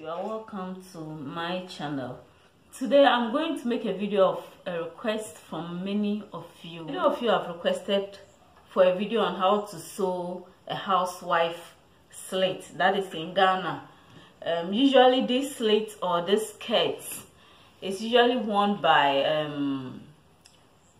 you are welcome to my channel. Today i'm going to make a video of a request from many of you. Many of you have requested for a video on how to sew a housewife slit that is in ghana. Um, usually this slit or this skirt is usually worn by um,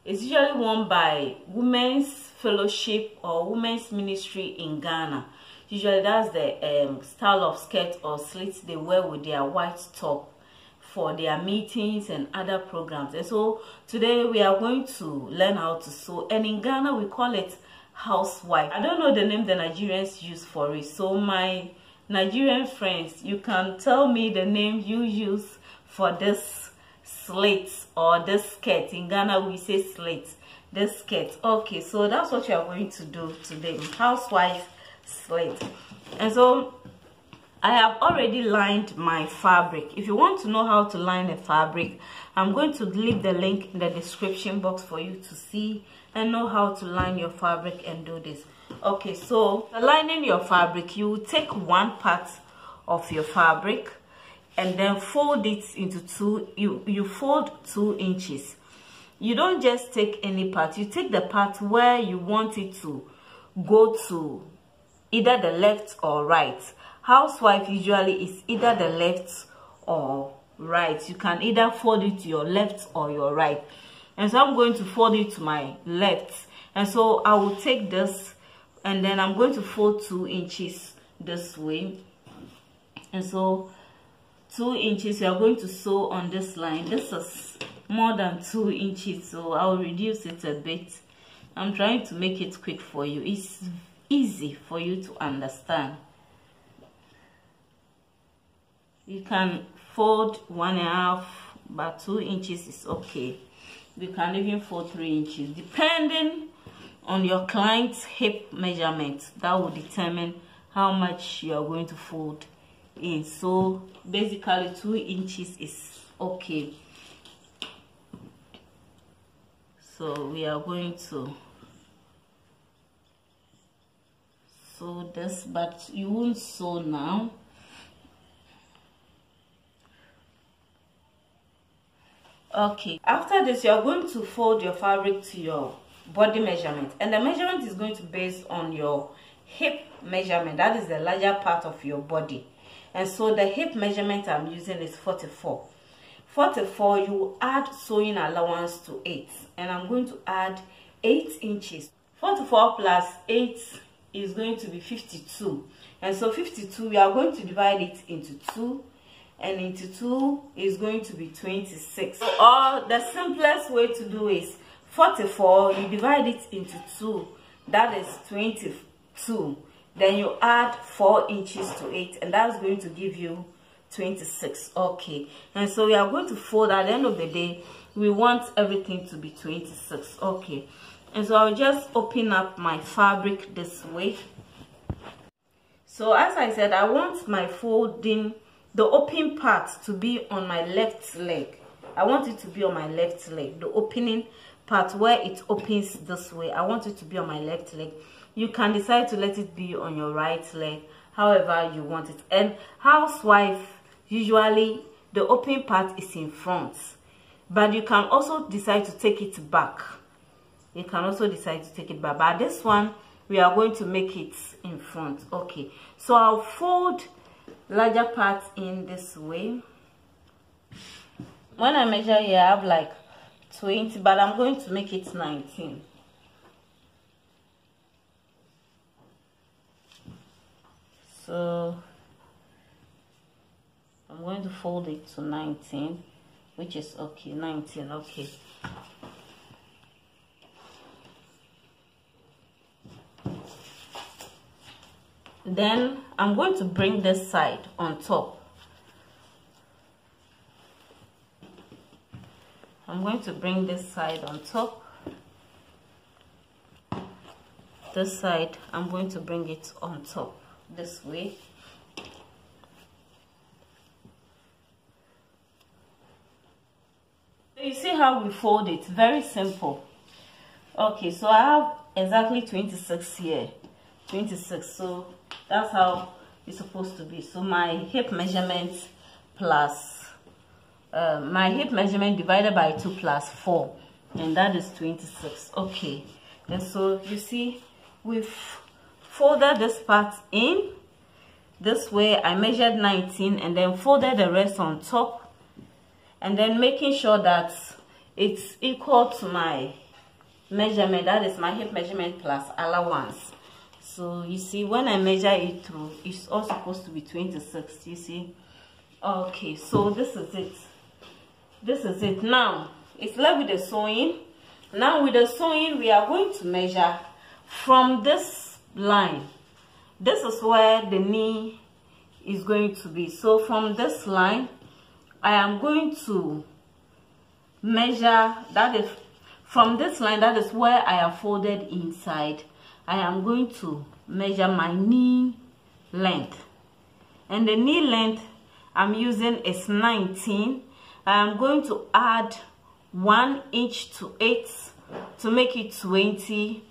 it's usually worn by women's fellowship or women's ministry in ghana. Usually that's the um, style of skirt or slit they wear with their white top for their meetings and other programs. And so today we are going to learn how to sew and in ghana we call it housewife. I don't know the name the nigerians use for it so my nigerian friends you can tell me the name you use for this slit or this skirt. In ghana we say slit this skirt okay so that's what you are going to do today housewife slit and so I have already lined my fabric. If you want to know how to line a fabric, I'm going to leave the link in the description box for you to see and know how to line your fabric and do this. Okay, so lining your fabric, you take one part of your fabric and then fold it into two, you, you fold two inches. You don't just take any part, you take the part where you want it to go to either the left or right. Housewife usually is either the left or right. You can either fold it to your left or your right. And so i'm going to fold it to my left. And so i will take this and then i'm going to fold two inches this way. And so two inches we are going to sew on this line. This is more than two inches so i'll reduce it a bit. I'm trying to make it quick for you. It's easy for you to understand. You can fold one and a half but two inches is okay. You can even fold three inches depending on your client's hip measurement. That will determine how much you are going to fold in. So basically two inches is okay so we are going to. Sew this but you won't sew now. Okay after this you are going to fold your fabric to your body measurement. And the measurement is going to be based on your hip measurement. That is the larger part of your body. And so the hip measurement i'm using is 44 44 you add sewing allowance to 8 and i'm going to add 8 inches. 44 plus 8 is going to be 52 and so 52 we are going to divide it into 2 and into 2 is going to be 26 or the simplest way to do is 44 you divide it into 2 that is 22 then you add 4 inches to it and that's going to give you 26 okay. And so we are going to fold at the end of the day. We want everything to be 26 okay. And so I'll just open up my fabric this way. So as I said I want my folding the open part to be on my left leg. I want it to be on my left leg. The opening part where it opens this way. I want it to be on my left leg. You can decide to let it be on your right leg however you want it. And housewife usually the open part is in front but you can also decide to take it back. You can also decide to take it back but this one we are going to make it in front. Okay so i'll fold larger part in this way. When i measure here i have like 20 but i'm going to make it 19 so i'm going to fold it to 19 which is okay 19 okay. Then I'm going to bring this side on top. I'm going to bring this side on top. This side I'm going to bring it on top this way you see how we fold it. Very simple. Okay so I have exactly 26 here. 26 so that's how it's supposed to be. So my hip measurement plus uh, my hip measurement divided by 2 plus 4 and that is 26 okay and so you see we've folded this part in. This way I measured 19 and then folded the rest on top and then making sure that it's equal to my measurement that is my hip measurement plus allowance. So you see when I measure it through it's all supposed to be 26 you see. Okay so this is it. This is it. Now it's left with the sewing. Now with the sewing we are going to measure from this line. This is where the knee is going to be. So from this line i am going to measure that is from this line that is where i have folded inside. I am going to measure my knee length. And the knee length i'm using is 19 i am going to add one inch to eight to make it 20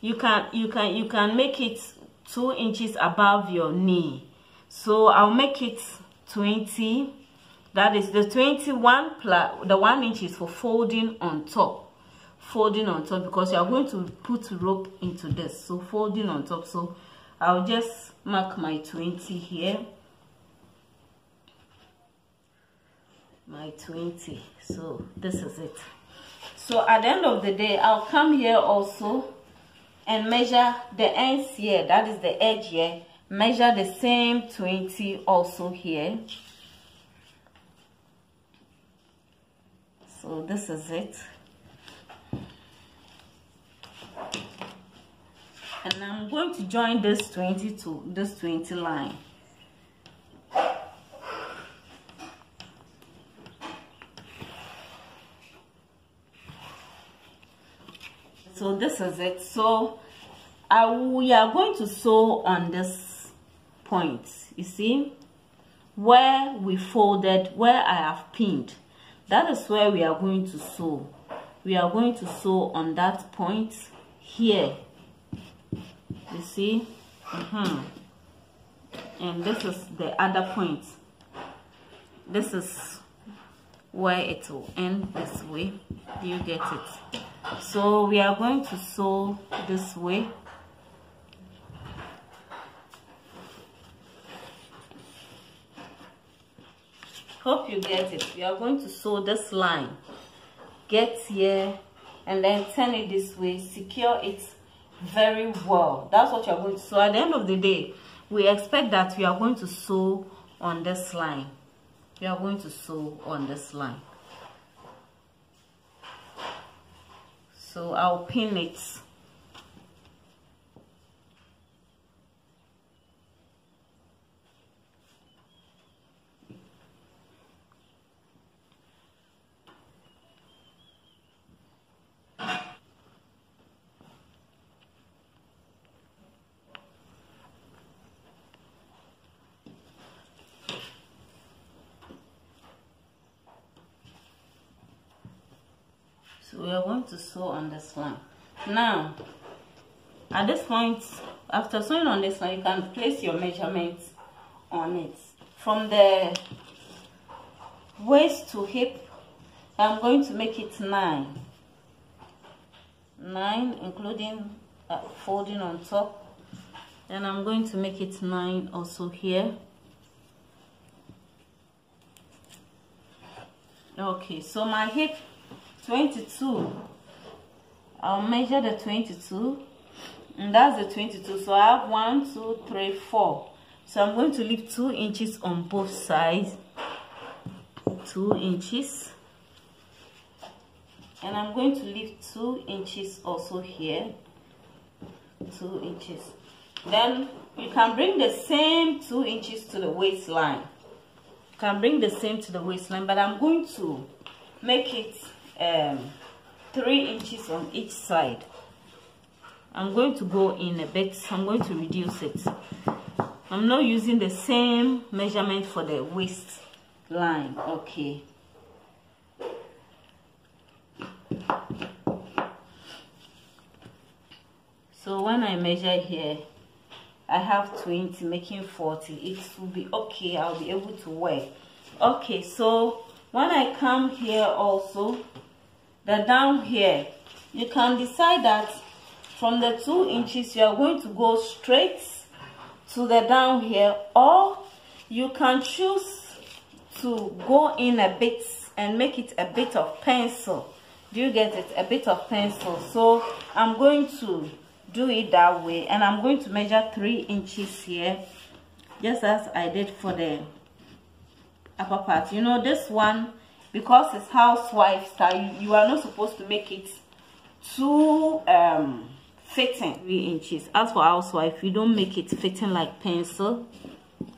you can you can you can make it two inches above your knee. So i'll make it 20 that is the 21 plus the one inch is for folding on top. Folding on top because you are going to put rope into this. So folding on top. So i'll just mark my 20 here. My 20 so this is it. So at the end of the day i'll come here also and measure the ends here. That is the edge here. Measure the same 20 also here so this is it. And I'm going to join this 20 to this 20 line. So this is it. So uh, we are going to sew on this point you see where we folded where I have pinned that is where we are going to sew we are going to sew on that point here. You see? -hmm. and this is the other point. This is where it will end this way. You get it. So we are going to sew this way hope you get it. We are going to sew this line. Get here and then turn it this way. Secure it very well. That's what you're going to so at the end of the day we expect that we are going to sew on this line. We are going to sew on this line. So I'll pin it so we are going to sew on this line now at this point after sewing on this line you can place your measurements on it. From the waist to hip i'm going to make it nine. Nine including uh, folding on top. And i'm going to make it nine also here. Okay so my hip 22 I'll measure the 22 and that's the 22 so I have one two three four. So I'm going to leave two inches on both sides. Two inches. And I'm going to leave two inches also here. Two inches. Then you can bring the same two inches to the waistline. You can bring the same to the waistline but I'm going to make it um, three inches on each side. I'm going to go in a bit. I'm going to reduce it. I'm not using the same measurement for the waist line. Okay. So when I measure here I have 20 making 40 it will be okay. I'll be able to wear. Okay so when I come here also down here you can decide that from the two inches you are going to go straight to the down here or you can choose to go in a bit and make it a bit of pencil. Do you get it? A bit of pencil. So i'm going to do it that way and i'm going to measure three inches here just as i did for the upper part. You know this one because it's housewife style you, you are not supposed to make it too um fitting. Three inches. As for housewife you don't make it fitting like pencil.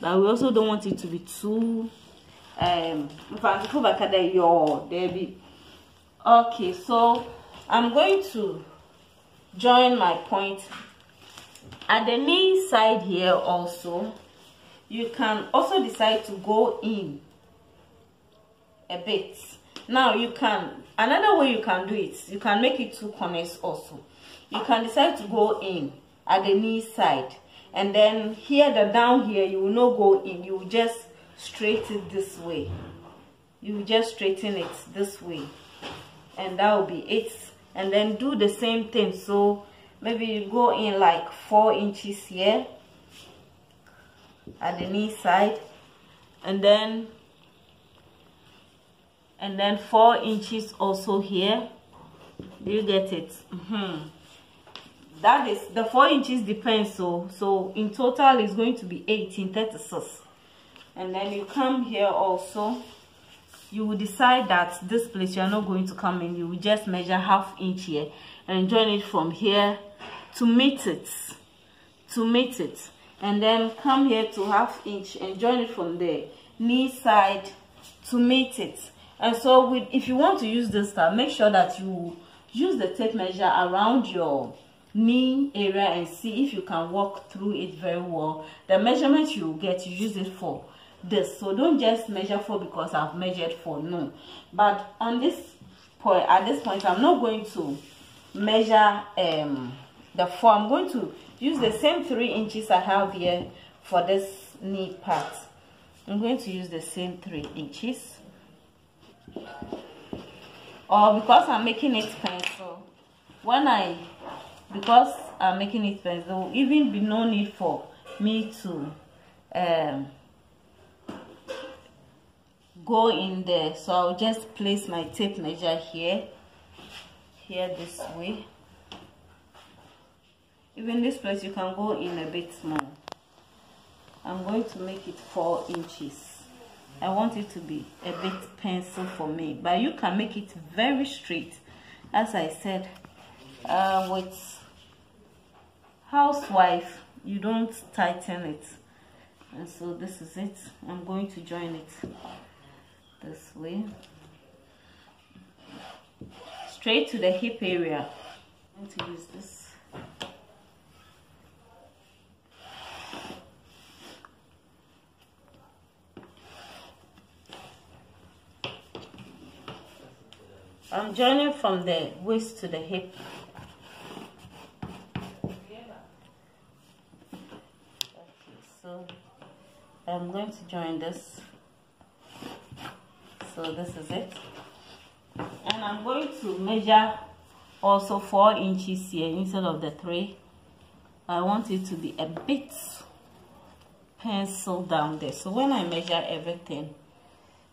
But we also don't want it to be too um okay so i'm going to join my point. At the knee side here also you can also decide to go in a bit. Now you can another way you can do it you can make it two corners also. You can decide to go in at the knee side and then here the down here you will not go in. You will just straighten it this way. You just straighten it this way and that will be it. And then do the same thing. So maybe you go in like four inches here at the knee side and then and then four inches also here. Do you get it? Mm -hmm. that is the four inches depends so so in total is going to be 1836 and then you come here also. You will decide that this place you are not going to come in. You will just measure half inch here and join it from here to meet it to meet it. And then come here to half inch and join it from there. Knee side to meet it and so if you want to use this style make sure that you use the tape measure around your knee area and see if you can walk through it very well. The measurement you get you use it for this. So don't just measure for because i've measured for no. But on this point at this point i'm not going to measure um the four i'm going to use the same three inches i have here for this knee part. I'm going to use the same three inches or because i'm making it pencil. When i because i'm making it pencil there will even be no need for me to um go in there. So I'll just place my tape measure here here this way. Even this place you can go in a bit more. I'm going to make it four inches I want it to be a bit pencil for me but you can make it very straight as I said uh, with housewife you don't tighten it. And so this is it. I'm going to join it this way. Straight to the hip area. I'm going to use this I'm joining from the waist to the hip. Okay, so I'm going to join this. So this is it. And i'm going to measure also four inches here instead of the three. I want it to be a bit pencil down there. So when i measure everything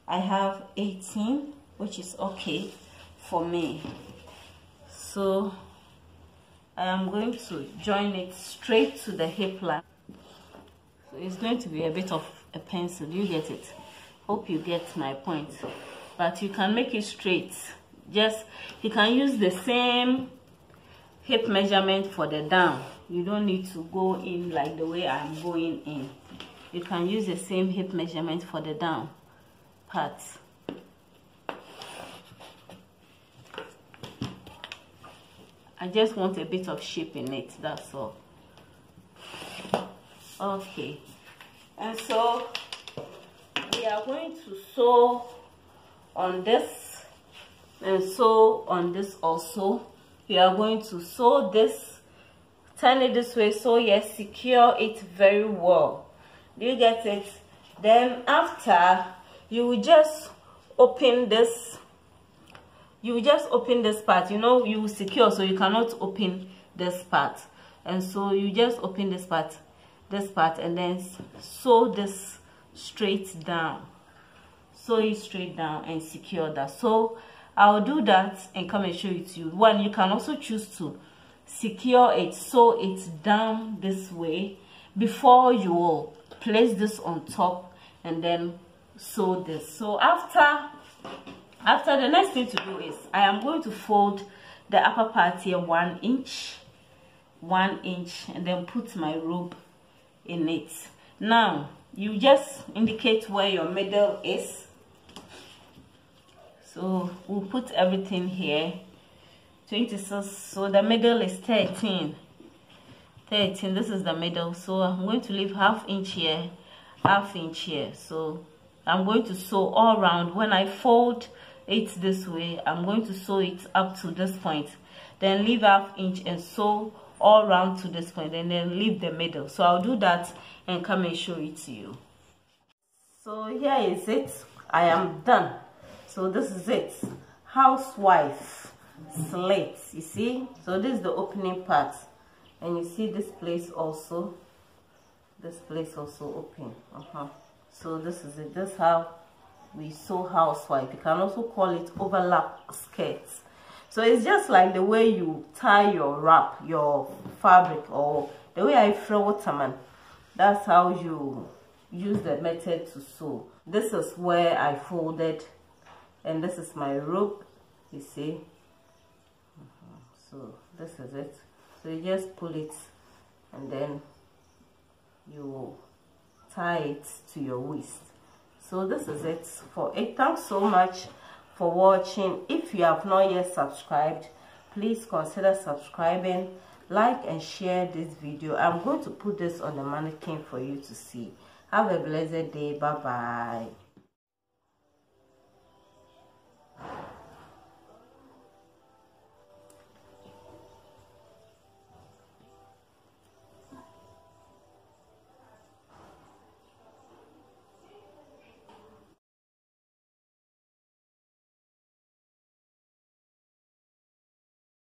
i have 18 which is okay for me. So i am going to join it straight to the hip line. So it's going to be a bit of a pencil. You get it. Hope you get my point. But you can make it straight. Just you can use the same hip measurement for the down. You don't need to go in like the way i'm going in. You can use the same hip measurement for the down part I just want a bit of shape in it, that's all. Okay, and so we are going to sew on this and sew on this also. We are going to sew this turn it this way so yes secure it very well. Do you get it? Then after you will just open this you just open this part you know you secure so you cannot open this part. And so you just open this part this part and then sew this straight down. Sew it straight down and secure that. So i'll do that and come and show it to you. One you can also choose to secure it sew it down this way before you will place this on top and then sew this. So after after the next thing to do is i am going to fold the upper part here one inch one inch and then put my rope in it. Now you just indicate where your middle is. So we'll put everything here. 26 so the middle is 13 13 this is the middle. So i'm going to leave half inch here half inch here. So i'm going to sew all around when i fold it this way i'm going to sew it up to this point. Then leave half inch and sew all round to this point and then leave the middle. So i'll do that and come and show it to you. So here is it. I am done. So this is it. Housewife slit you see? So this is the opening part. And you see this place also? This place also open. Uh -huh. so this is it. This how we sew housewife you can also call it overlap skirts. So it's just like the way you tie your wrap your fabric or the way i throw waterman that's how you use the method to sew. This is where i folded and this is my rope you see. So this is it. So you just pull it and then you tie it to your waist so this is it for it. Thanks so much for watching. If you have not yet subscribed please consider subscribing like and share this video. I'm going to put this on the mannequin for you to see. Have a blessed day. Bye bye